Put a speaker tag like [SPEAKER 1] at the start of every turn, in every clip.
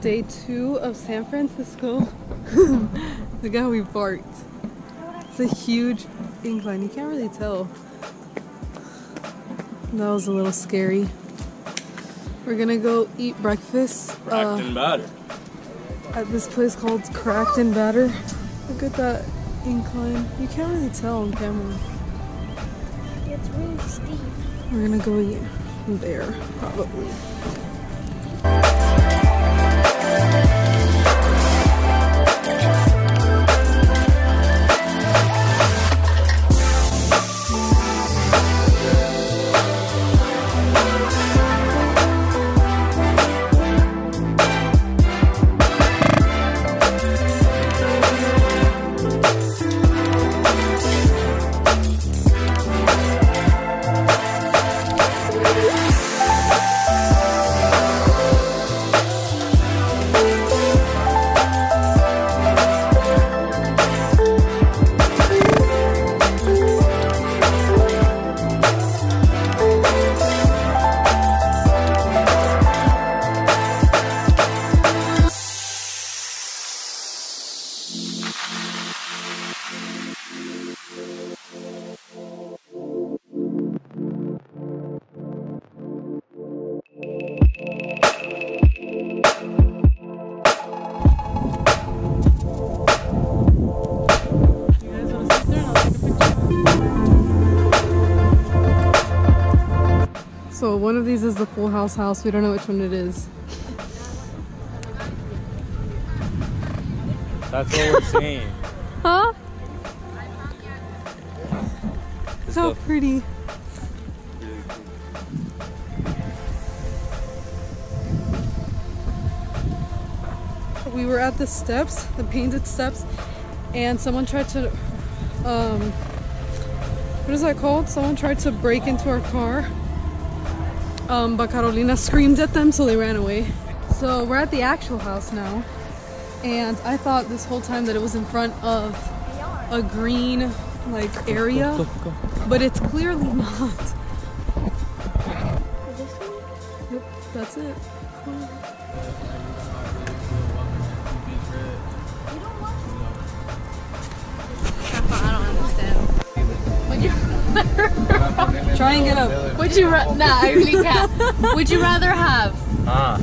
[SPEAKER 1] day two of San Francisco. Look at how we barked. It's a huge incline. You can't really tell. That was a little scary. We're gonna go eat breakfast uh,
[SPEAKER 2] and batter.
[SPEAKER 1] at this place called Cracked and Batter. Look at that incline. You can't really tell on camera.
[SPEAKER 3] It's really steep.
[SPEAKER 1] We're gonna go eat there, probably. So these is the Full House house. We don't know which one it is.
[SPEAKER 2] That's what we're saying.
[SPEAKER 1] Huh?
[SPEAKER 2] Go.
[SPEAKER 1] pretty. We were at the steps, the painted steps, and someone tried to, um, what is that called? Someone tried to break into our car. Um, but Carolina screamed at them, so they ran away. So we're at the actual house now, and I thought this whole time that it was in front of a green like area,
[SPEAKER 2] Go, go.
[SPEAKER 1] but it's clearly not.
[SPEAKER 3] This one?
[SPEAKER 1] Yep, that's it. Try and get up.
[SPEAKER 4] would you ra- nah I really can't. Would you rather have
[SPEAKER 2] Ah.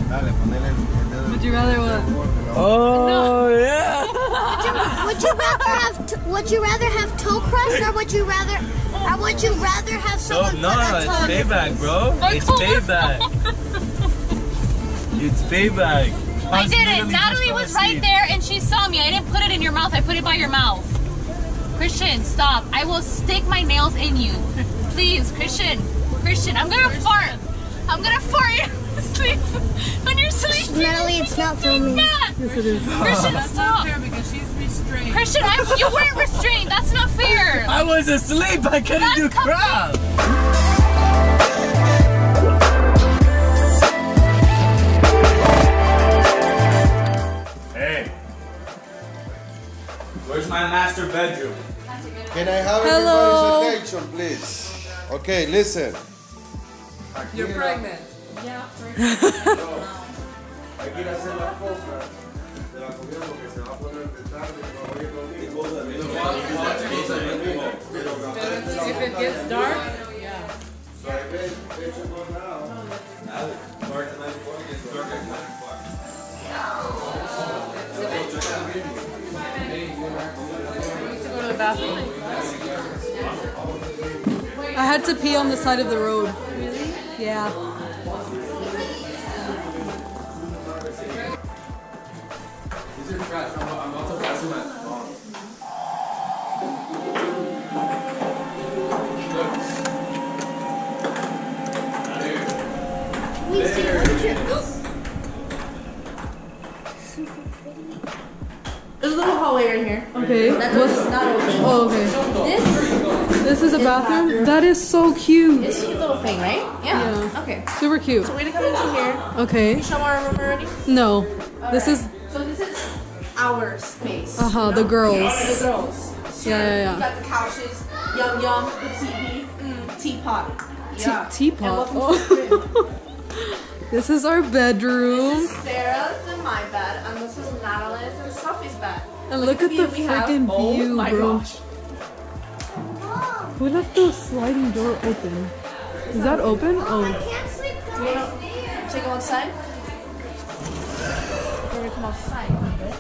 [SPEAKER 1] Would you rather what?
[SPEAKER 2] Oh yeah.
[SPEAKER 3] Would you rather have t- Would you rather have toe crust or would you rather or would you rather have
[SPEAKER 2] So
[SPEAKER 3] someone
[SPEAKER 2] no,
[SPEAKER 3] put a
[SPEAKER 2] it's
[SPEAKER 3] toe on your
[SPEAKER 2] payback,
[SPEAKER 3] face?
[SPEAKER 2] bro. It's payback. It's payback.
[SPEAKER 4] I
[SPEAKER 2] How's
[SPEAKER 4] didn't.
[SPEAKER 2] literally
[SPEAKER 4] Natalie was right
[SPEAKER 2] asleep.
[SPEAKER 4] there and she saw me. I didn't put it in your mouth. I put it by your mouth. Christian, stop. I will stick my nails in you. Please, Christian. Christian, I'm gonna fart. I'm gonna fart in your sleep. When you're sleeping.
[SPEAKER 3] Natalie, it's not filming.
[SPEAKER 4] Not.
[SPEAKER 1] Yes, it is.
[SPEAKER 4] Christian, stop.
[SPEAKER 5] because she's restrained.
[SPEAKER 4] Christian, I'm, you weren't restrained. That's not fair.
[SPEAKER 2] I was asleep. I couldn't do
[SPEAKER 4] That's
[SPEAKER 2] crap. My master bedroom?
[SPEAKER 6] Can I have
[SPEAKER 1] Hello.
[SPEAKER 6] everybody's attention, please? Okay, listen.
[SPEAKER 5] You're pregnant.
[SPEAKER 6] Hay que ir a hacer las cosas de la comida
[SPEAKER 5] bathroom.
[SPEAKER 1] I had to pee on the side of the road. Really? Yeah.
[SPEAKER 4] Little hallway right here.
[SPEAKER 1] Okay. What's,
[SPEAKER 4] not open.
[SPEAKER 1] oh, okay.
[SPEAKER 4] This
[SPEAKER 1] This is a bathroom? That is so cute.
[SPEAKER 4] is a cute little thing, right?
[SPEAKER 1] Yeah.
[SPEAKER 4] Okay.
[SPEAKER 1] Super cute.
[SPEAKER 4] So we're gonna come into here.
[SPEAKER 1] Okay.
[SPEAKER 4] You show our room already.
[SPEAKER 1] No. This is,
[SPEAKER 4] So this is our space.
[SPEAKER 1] uh huh, the girls.
[SPEAKER 4] The girls.
[SPEAKER 1] Yeah, yeah,
[SPEAKER 4] We
[SPEAKER 1] yeah.
[SPEAKER 4] got the couches, yum yum, the TV, mm, teapot. Yeah.
[SPEAKER 1] teapot.
[SPEAKER 4] And welcome to the crib.
[SPEAKER 1] This is our bedroom.
[SPEAKER 7] Sarah's and my bed, and this is Natalie's and Sophie's bed.
[SPEAKER 1] And look at the
[SPEAKER 7] view we
[SPEAKER 1] freaking
[SPEAKER 7] Oh
[SPEAKER 1] view,
[SPEAKER 7] my
[SPEAKER 1] bro.
[SPEAKER 7] gosh.
[SPEAKER 1] Who left the sliding door open? Is that open? Oh.
[SPEAKER 3] Can't sleep,
[SPEAKER 7] Do you want to take a look outside? We're gonna come outside a bit.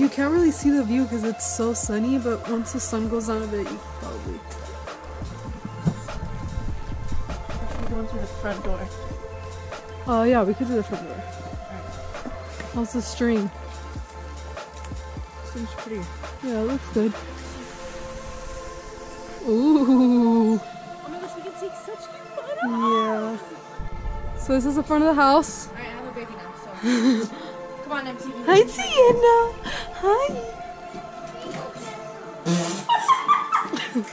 [SPEAKER 1] You can't really see the view because it's so sunny, but once the sun goes down a bit, you probably.
[SPEAKER 7] We're going through the front door.
[SPEAKER 1] Oh yeah, we could do the front door. How's the string?
[SPEAKER 7] Seems pretty.
[SPEAKER 1] Yeah, it looks good. Ooh.
[SPEAKER 7] Oh my gosh, we can take such cute photos.
[SPEAKER 1] Yeah. So this is the front of the house.
[SPEAKER 7] Alright, I have a baby now, so. Come on, MTV.
[SPEAKER 1] Hi, Sienna. Hi.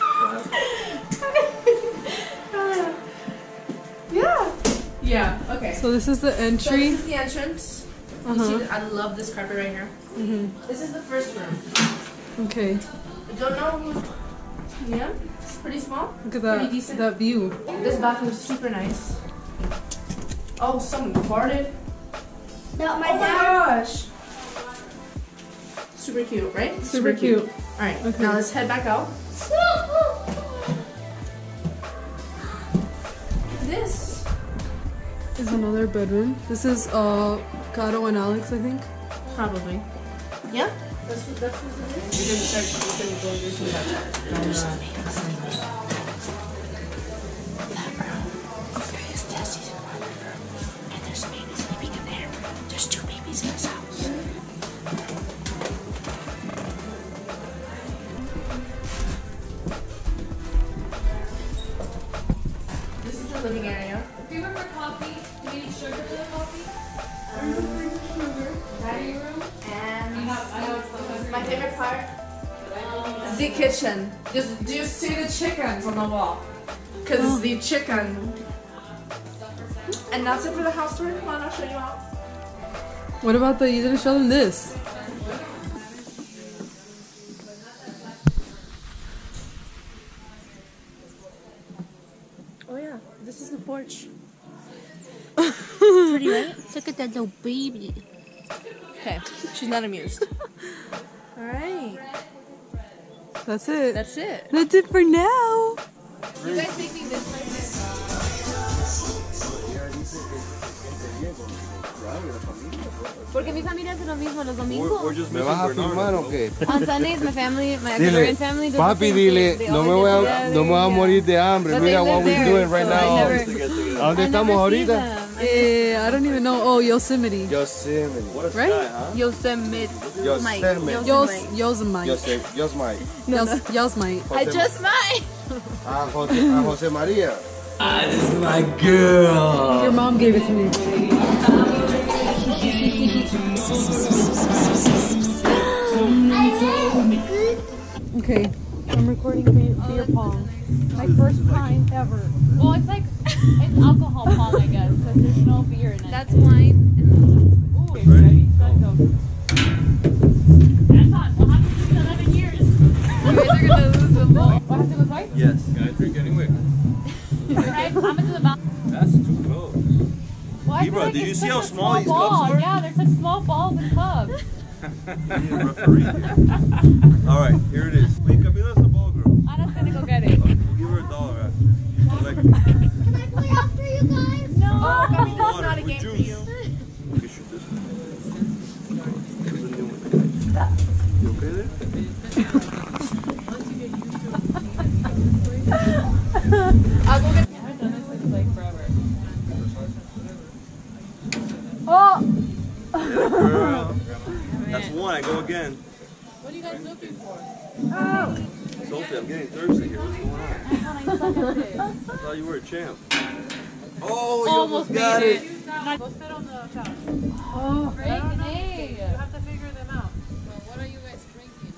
[SPEAKER 7] Yeah. Yeah, okay.
[SPEAKER 1] So this is the
[SPEAKER 7] So
[SPEAKER 1] entry.
[SPEAKER 7] this is the entrance. You
[SPEAKER 1] Uh-huh.
[SPEAKER 7] see, I love this carpet right here. This is the first room.
[SPEAKER 1] Okay.
[SPEAKER 7] I don't know who's. Yeah, it's pretty small.
[SPEAKER 1] Look at
[SPEAKER 7] Pretty
[SPEAKER 1] that.
[SPEAKER 7] decent.
[SPEAKER 1] That view.
[SPEAKER 7] This bathroom is super nice. Oh, someone farted.
[SPEAKER 3] No, my
[SPEAKER 7] Oh my gosh. Super cute, right?
[SPEAKER 1] Super cute.
[SPEAKER 7] All right,
[SPEAKER 1] Okay.
[SPEAKER 7] now let's head back out. This.
[SPEAKER 1] Is another bedroom. This is uh Gato and Alex, I think.
[SPEAKER 7] Probably. Yeah? That's what, that's what it is? Kitchen. Just do you see the chickens on the wall? Cause oh. the chicken. And that's it for the house tour. Come on, I'll show you out.
[SPEAKER 1] What about the? You didn't show them this.
[SPEAKER 7] Oh yeah, this is the porch.
[SPEAKER 3] Pretty, right? Look at that little baby.
[SPEAKER 7] Okay, she's not amused. All right,
[SPEAKER 1] That's it.
[SPEAKER 7] that's it.
[SPEAKER 1] That's it for now.
[SPEAKER 7] You guys make me this like this.
[SPEAKER 4] Porque mi familia hace lo mismo los domingos.
[SPEAKER 6] ¿Me vas a filmar o qué?
[SPEAKER 4] On Sundays, my family, my
[SPEAKER 6] Dile,
[SPEAKER 4] Ecuadorian family.
[SPEAKER 6] papi, dile, no me voy a, no me voy a morir de hambre.
[SPEAKER 4] But
[SPEAKER 6] Mira what we're doing right now.
[SPEAKER 4] never-
[SPEAKER 6] ¿A dónde
[SPEAKER 4] I
[SPEAKER 6] estamos ahorita?
[SPEAKER 4] Them.
[SPEAKER 1] Eh, I don't even know. Oh, Yosemite.
[SPEAKER 6] Yosemite.
[SPEAKER 1] Right?
[SPEAKER 4] Yosemite.
[SPEAKER 6] Yosemite.
[SPEAKER 1] Yos Yosemite.
[SPEAKER 6] Yose- Yosemite.
[SPEAKER 1] Yos Yosemite.
[SPEAKER 4] I just might.
[SPEAKER 6] A José, a José María.
[SPEAKER 2] Ah, this is my girl.
[SPEAKER 1] Your mom gave it to me. Okay, I'm recording beer, beer pong. My first time ever.
[SPEAKER 4] Well, it's like it's alcohol pong, I guess, because there's no beer in it.
[SPEAKER 5] That's wine.
[SPEAKER 4] Ooh, ready? Let's go. Anton, we'll have to do 11 years.
[SPEAKER 5] You guys are gonna lose the ball.
[SPEAKER 4] We'll have to go twice.
[SPEAKER 2] Yes. Can I drink anyway?
[SPEAKER 4] Right? I'm into the mouth.
[SPEAKER 2] That's too close.
[SPEAKER 4] Well, I feel
[SPEAKER 2] Libra,
[SPEAKER 4] like
[SPEAKER 2] did you see how
[SPEAKER 4] a
[SPEAKER 2] small these
[SPEAKER 4] ball.
[SPEAKER 2] cups are?
[SPEAKER 4] Yeah, they're such small balls and cups.
[SPEAKER 2] You need a referee. All right, here it is. Thought you were a champ. Oh, you
[SPEAKER 4] Almost
[SPEAKER 2] almost got
[SPEAKER 4] made
[SPEAKER 2] it.
[SPEAKER 4] it.
[SPEAKER 5] Go sit on the couch.
[SPEAKER 4] Oh, great. Hey.
[SPEAKER 5] You have to figure them out. what are you guys drinking?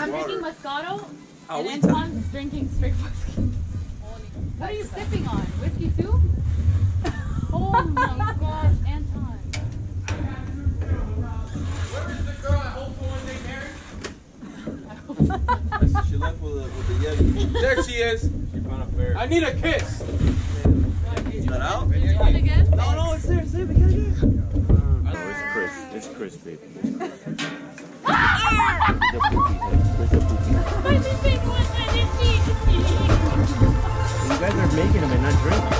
[SPEAKER 4] I'm
[SPEAKER 2] Water.
[SPEAKER 4] drinking Moscato, and
[SPEAKER 2] Agüita.
[SPEAKER 4] Anton's drinking straight whiskey. What are you sipping on? Whiskey too? Oh my gosh, Anton.
[SPEAKER 8] There she is.
[SPEAKER 2] I need a kiss.
[SPEAKER 8] Is that out? Again?
[SPEAKER 4] No, no, it's there. It's it. Oh, it's Chris. It's Chris, baby. you guys are making them and not drinking.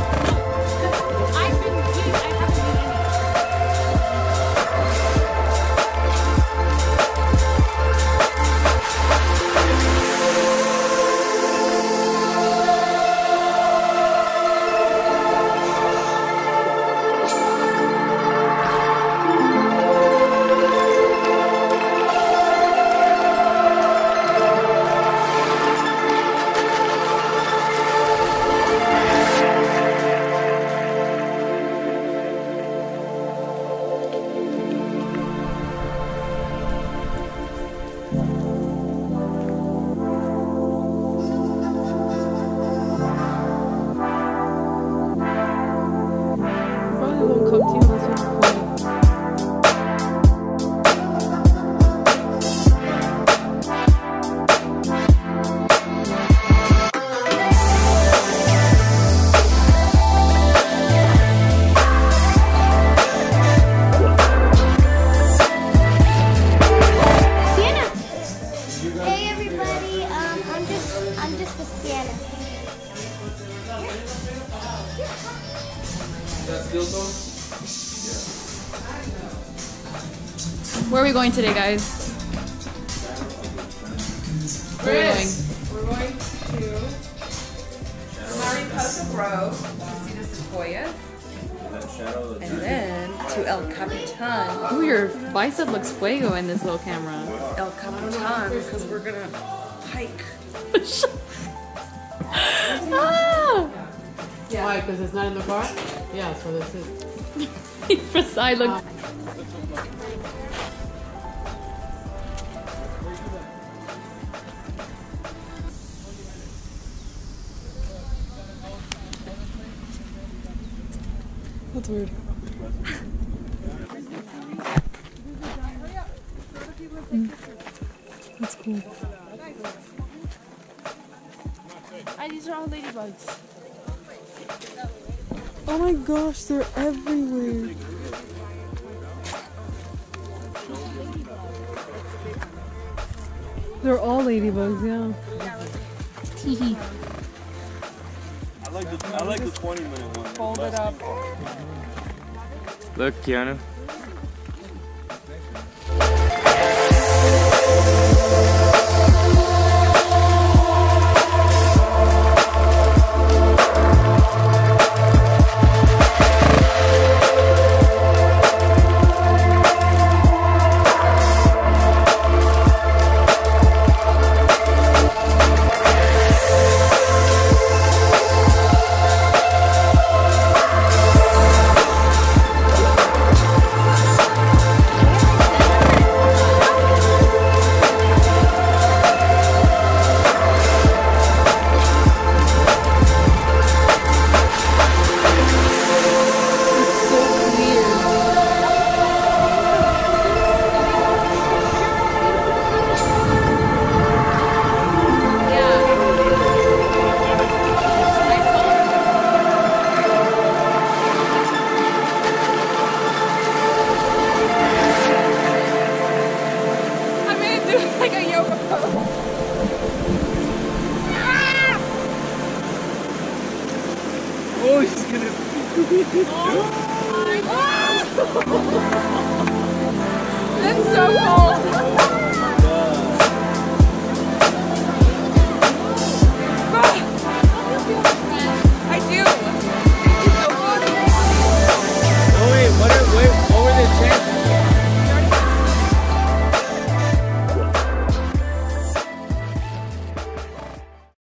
[SPEAKER 9] Today, guys? Where are we going?
[SPEAKER 7] We're going to Mariposa Grove to see the sequoias. And then to El Capitan.
[SPEAKER 9] Ooh, your bicep looks fuego in this little camera.
[SPEAKER 7] El Capitan because we're gonna hike.
[SPEAKER 9] ah!
[SPEAKER 10] Why? Because it's not in the car? Yeah, so this is.
[SPEAKER 9] His eye
[SPEAKER 1] That's weird. Mm. That's cool.
[SPEAKER 10] these are all ladybugs.
[SPEAKER 1] Oh my gosh, they're everywhere. They're all ladybugs, yeah.
[SPEAKER 4] I like the I like the 20 minute one.
[SPEAKER 7] Fold it up.
[SPEAKER 4] Look, Keanu. Oh, he's gonna.
[SPEAKER 7] Oh That's so cool.